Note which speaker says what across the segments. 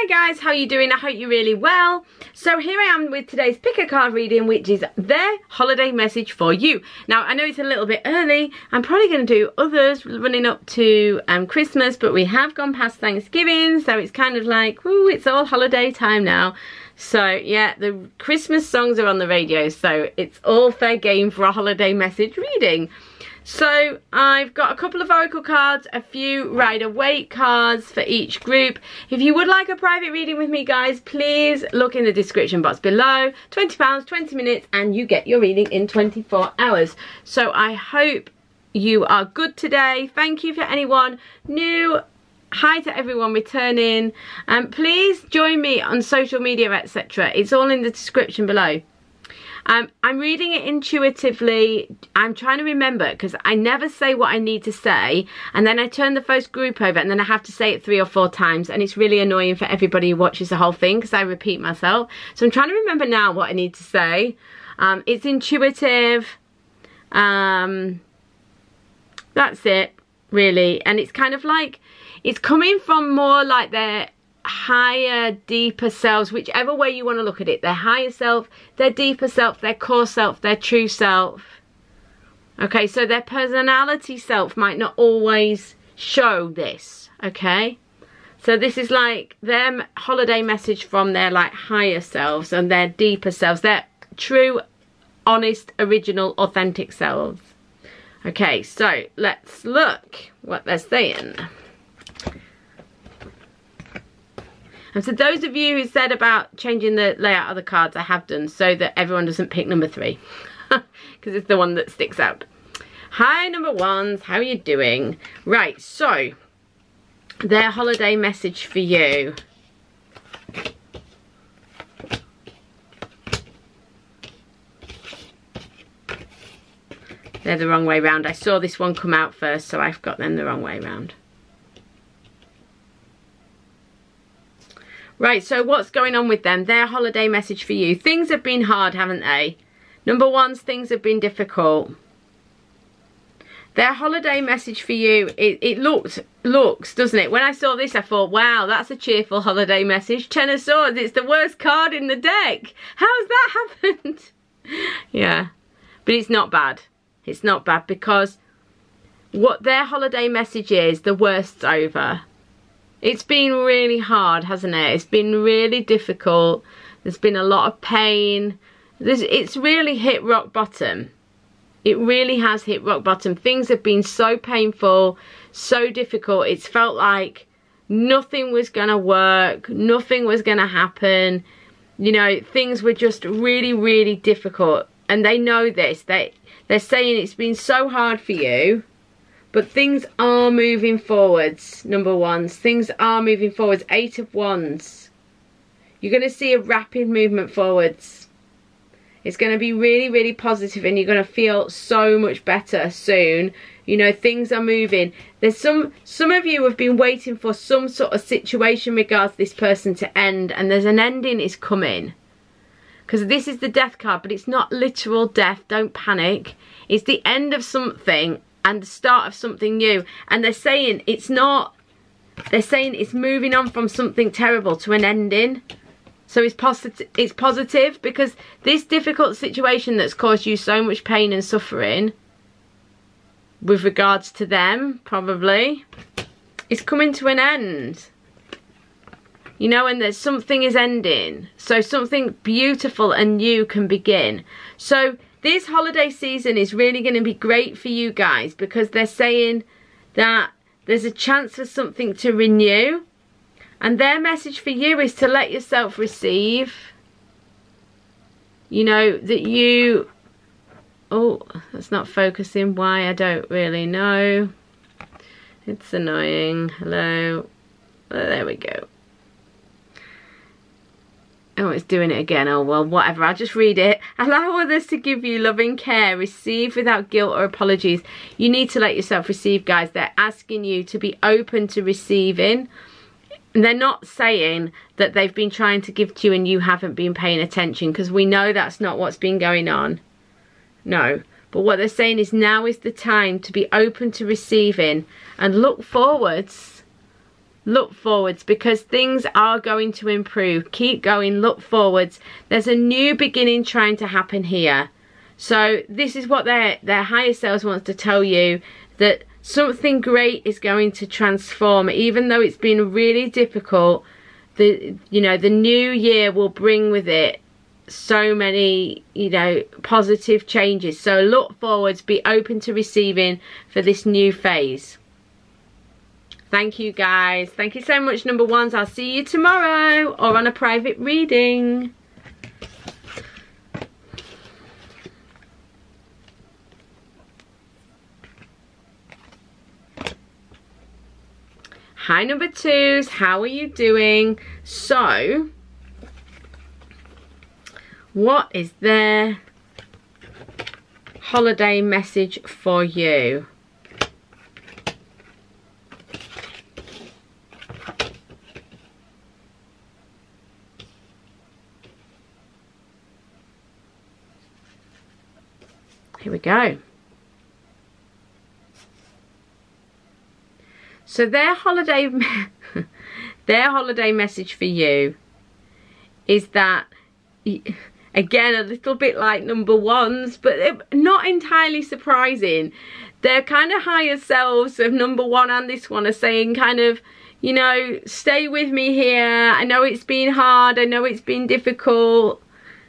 Speaker 1: Hi guys, how are you doing? I hope you're really well. So here I am with today's pick a card reading, which is their holiday message for you. Now, I know it's a little bit early. I'm probably going to do others running up to um, Christmas, but we have gone past Thanksgiving, so it's kind of like, woo, it's all holiday time now. So yeah, the Christmas songs are on the radio, so it's all fair game for a holiday message reading. So I've got a couple of Oracle cards, a few Rider-Waite cards for each group. If you would like a private reading with me guys, please look in the description box below. £20, 20 minutes and you get your reading in 24 hours. So I hope you are good today. Thank you for anyone new hi to everyone returning and um, please join me on social media etc it's all in the description below um, I'm reading it intuitively. I'm trying to remember because I never say what I need to say and then I turn the first group over and then I have to say it three or four times and it's really annoying for everybody who watches the whole thing because I repeat myself. So I'm trying to remember now what I need to say. Um, it's intuitive. Um, that's it, really. And it's kind of like, it's coming from more like their higher, deeper selves, whichever way you want to look at it. Their higher self, their deeper self, their core self, their true self. Okay, so their personality self might not always show this, okay? So this is like their holiday message from their like higher selves and their deeper selves, their true, honest, original, authentic selves. Okay, so let's look what they're saying. And so those of you who said about changing the layout of the cards, I have done so that everyone doesn't pick number three. Because it's the one that sticks out. Hi number ones, how are you doing? Right, so their holiday message for you. They're the wrong way round. I saw this one come out first, so I've got them the wrong way round. Right, so what's going on with them? Their holiday message for you. Things have been hard, haven't they? Number one, things have been difficult. Their holiday message for you, it, it looks, looks, doesn't it? When I saw this, I thought, wow, that's a cheerful holiday message. Ten of Swords, it's the worst card in the deck. How's that happened? yeah, but it's not bad. It's not bad because what their holiday message is, the worst's over. It's been really hard, hasn't it? It's been really difficult. There's been a lot of pain. There's, it's really hit rock bottom. It really has hit rock bottom. Things have been so painful, so difficult. It's felt like nothing was going to work. Nothing was going to happen. You know, things were just really, really difficult. And they know this. They, they're saying it's been so hard for you but things are moving forwards, number ones. Things are moving forwards. Eight of Wands. You're going to see a rapid movement forwards. It's going to be really, really positive and you're going to feel so much better soon. You know, things are moving. There's some, some of you have been waiting for some sort of situation regards this person to end and there's an ending is coming. Because this is the death card, but it's not literal death. Don't panic. It's the end of something and the start of something new. And they're saying it's not, they're saying it's moving on from something terrible to an ending. So it's positive, it's positive because this difficult situation that's caused you so much pain and suffering with regards to them, probably, is coming to an end. You know, and there's something is ending. So something beautiful and new can begin. So this holiday season is really going to be great for you guys because they're saying that there's a chance for something to renew. And their message for you is to let yourself receive. You know, that you... Oh, that's not focusing. Why? I don't really know. It's annoying. Hello. Oh, there we go. Oh, it's doing it again. Oh, well, whatever. I'll just read it. Allow others to give you loving care. Receive without guilt or apologies. You need to let yourself receive, guys. They're asking you to be open to receiving. And they're not saying that they've been trying to give to you and you haven't been paying attention because we know that's not what's been going on. No. But what they're saying is now is the time to be open to receiving and look forwards look forwards because things are going to improve. Keep going, look forwards. There's a new beginning trying to happen here. So this is what their, their higher selves wants to tell you, that something great is going to transform. Even though it's been really difficult, the you know the new year will bring with it so many you know positive changes so look forwards be open to receiving for this new phase thank you guys thank you so much number ones i'll see you tomorrow or on a private reading Hi number twos, how are you doing? So, what is their holiday message for you? We go. So their holiday, their holiday message for you is that, again, a little bit like number ones, but not entirely surprising. Their kind of higher selves of number one and this one are saying kind of, you know, stay with me here. I know it's been hard. I know it's been difficult.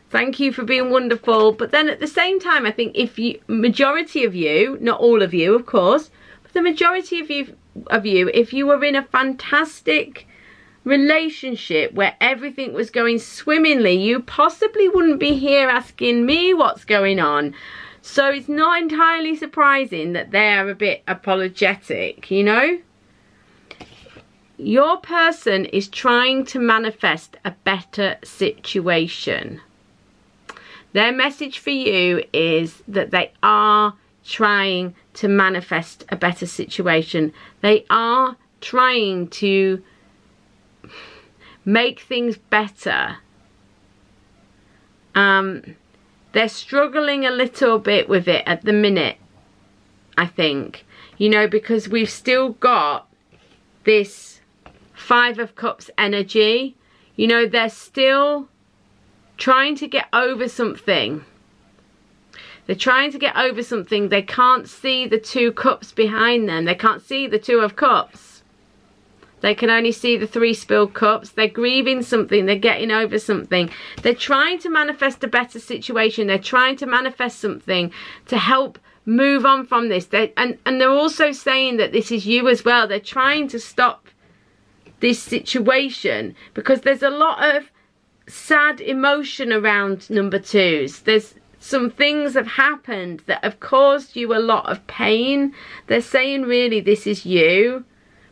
Speaker 1: Thank you for being wonderful. But then at the same time, I think if you, majority of you, not all of you, of course, but the majority of you of you if you were in a fantastic relationship where everything was going swimmingly you possibly wouldn't be here asking me what's going on. So it's not entirely surprising that they're a bit apologetic you know? Your person is trying to manifest a better situation their message for you is that they are trying to manifest a better situation. They are trying to make things better. Um, they're struggling a little bit with it at the minute, I think. You know, because we've still got this Five of Cups energy. You know, they're still trying to get over something they're trying to get over something. They can't see the two cups behind them. They can't see the two of cups. They can only see the three spilled cups. They're grieving something. They're getting over something. They're trying to manifest a better situation. They're trying to manifest something to help move on from this. They're, and, and they're also saying that this is you as well. They're trying to stop this situation because there's a lot of sad emotion around number twos. There's some things have happened that have caused you a lot of pain. They're saying really this is you.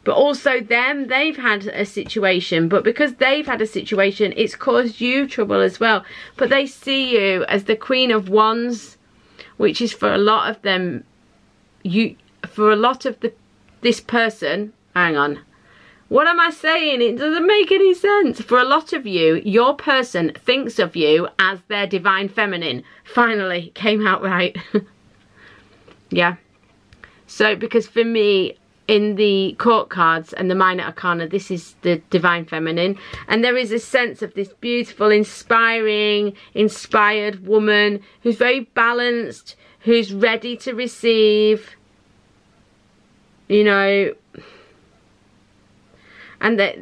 Speaker 1: But also them, they've had a situation. But because they've had a situation, it's caused you trouble as well. But they see you as the Queen of Wands, which is for a lot of them, you for a lot of the this person, hang on, what am I saying? It doesn't make any sense. For a lot of you, your person thinks of you as their divine feminine. Finally, came out right. yeah. So, because for me, in the court cards and the minor arcana, this is the divine feminine. And there is a sense of this beautiful, inspiring, inspired woman who's very balanced, who's ready to receive. You know, and that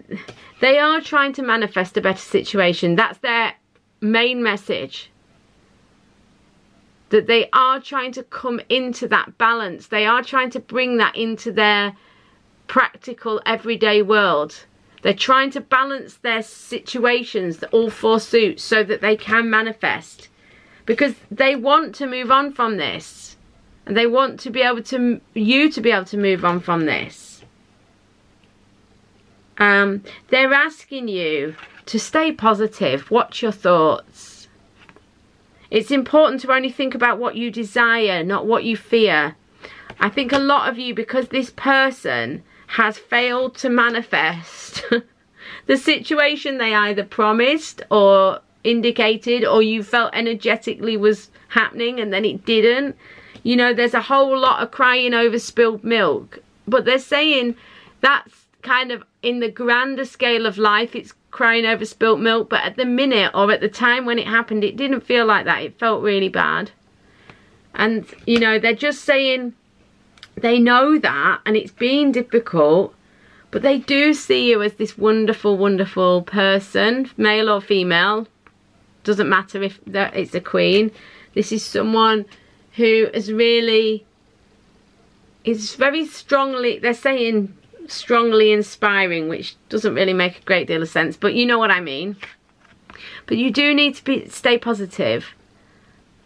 Speaker 1: they are trying to manifest a better situation. That's their main message. That they are trying to come into that balance. They are trying to bring that into their practical everyday world. They're trying to balance their situations, all four suits, so that they can manifest. Because they want to move on from this. And they want to be able to, you to be able to move on from this. Um, they're asking you to stay positive. Watch your thoughts. It's important to only think about what you desire, not what you fear. I think a lot of you, because this person has failed to manifest the situation they either promised or indicated or you felt energetically was happening and then it didn't. You know, there's a whole lot of crying over spilled milk. But they're saying that's kind of in the grander scale of life it's crying over spilt milk but at the minute or at the time when it happened it didn't feel like that. It felt really bad. And you know they're just saying they know that and it's been difficult but they do see you as this wonderful wonderful person male or female. Doesn't matter if it's a queen. This is someone who is really is very strongly they're saying strongly inspiring which doesn't really make a great deal of sense but you know what I mean but you do need to be stay positive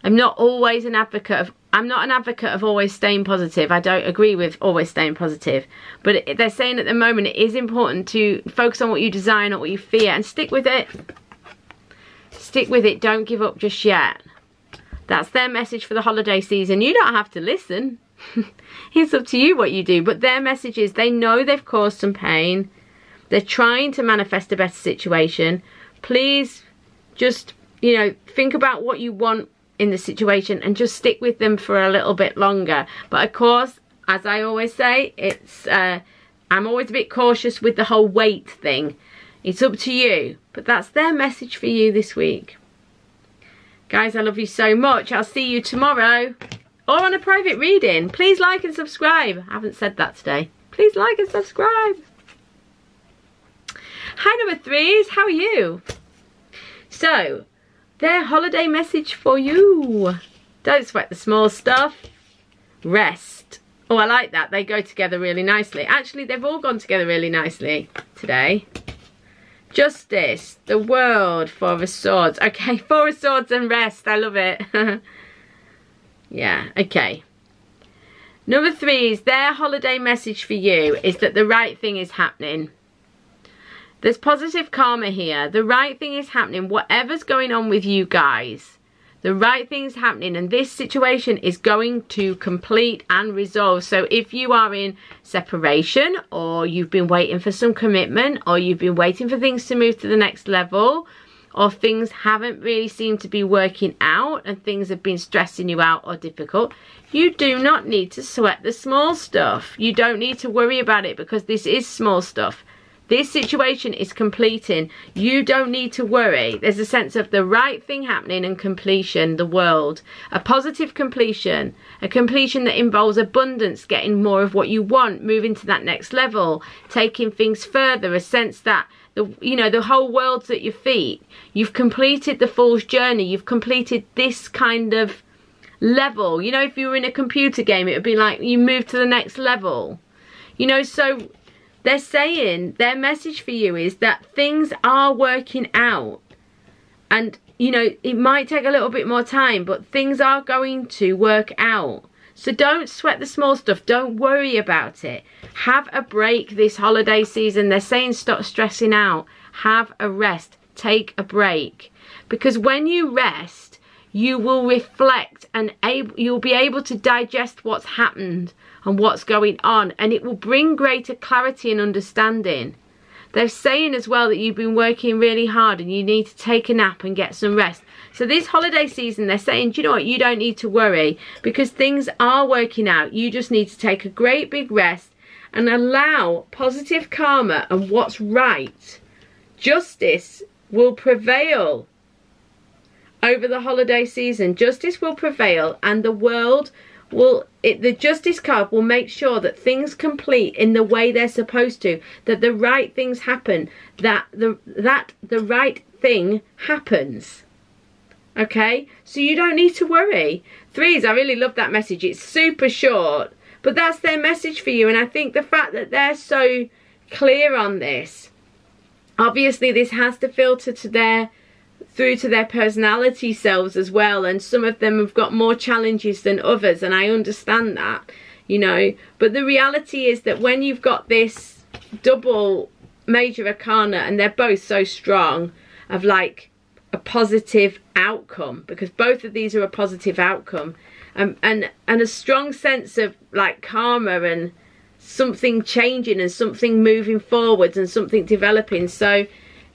Speaker 1: I'm not always an advocate of I'm not an advocate of always staying positive. I don't agree with always staying positive. But they're saying at the moment it is important to focus on what you desire, not what you fear, and stick with it. Stick with it. Don't give up just yet. That's their message for the holiday season. You don't have to listen. it's up to you what you do. But their message is they know they've caused some pain. They're trying to manifest a better situation. Please just, you know, think about what you want in the situation and just stick with them for a little bit longer. But of course, as I always say, it's uh, I'm always a bit cautious with the whole wait thing. It's up to you. But that's their message for you this week. Guys, I love you so much. I'll see you tomorrow or on a private reading. Please like and subscribe. I haven't said that today. Please like and subscribe. Hi number threes, how are you? So, their holiday message for you. Don't sweat the small stuff. Rest. Oh, I like that. They go together really nicely. Actually, they've all gone together really nicely today. Justice, the world, Four of Swords. Okay, Four of Swords and rest. I love it. yeah, okay. Number three is their holiday message for you is that the right thing is happening. There's positive karma here. The right thing is happening. Whatever's going on with you guys, the right thing is happening and this situation is going to complete and resolve. So if you are in separation or you've been waiting for some commitment or you've been waiting for things to move to the next level or things haven't really seemed to be working out and things have been stressing you out or difficult, you do not need to sweat the small stuff. You don't need to worry about it because this is small stuff. This situation is completing. You don't need to worry. There's a sense of the right thing happening and completion, the world. A positive completion. A completion that involves abundance, getting more of what you want, moving to that next level, taking things further. A sense that the you know the whole world's at your feet you've completed the fool's journey you've completed this kind of level you know if you were in a computer game it would be like you move to the next level you know so they're saying their message for you is that things are working out. And, you know, it might take a little bit more time, but things are going to work out. So don't sweat the small stuff. Don't worry about it. Have a break this holiday season. They're saying stop stressing out. Have a rest. Take a break. Because when you rest, you will reflect and able, you'll be able to digest what's happened and what's going on and it will bring greater clarity and understanding. They're saying as well that you've been working really hard and you need to take a nap and get some rest. So this holiday season, they're saying, do you know what, you don't need to worry because things are working out. You just need to take a great big rest and allow positive karma and what's right. Justice will prevail over the holiday season. Justice will prevail and the world will it, the justice card will make sure that things complete in the way they're supposed to that the right things happen that the that the right thing happens okay? So you don't need to worry. Threes i really love that message. It's super short but that's their message for you and i think the fact that they're so clear on this obviously this has to filter to their through to their personality selves as well and some of them have got more challenges than others and I understand that you know? But the reality is that when you've got this double major arcana and they're both so strong of like a positive outcome because both of these are a positive outcome. And and and a strong sense of like karma and something changing and something moving forwards and something developing. So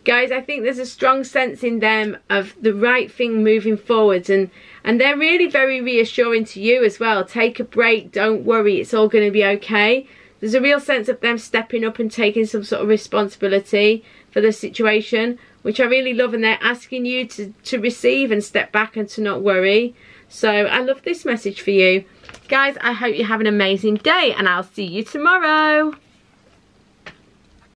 Speaker 1: guys i think there's a strong sense in them of the right thing moving forwards. And and they're really very reassuring to you as well. Take a break. Don't worry. It's all going to be okay. There's a real sense of them stepping up and taking some sort of responsibility for the situation, which I really love. And they're asking you to, to receive and step back and to not worry. So I love this message for you. Guys, I hope you have an amazing day and I'll see you tomorrow.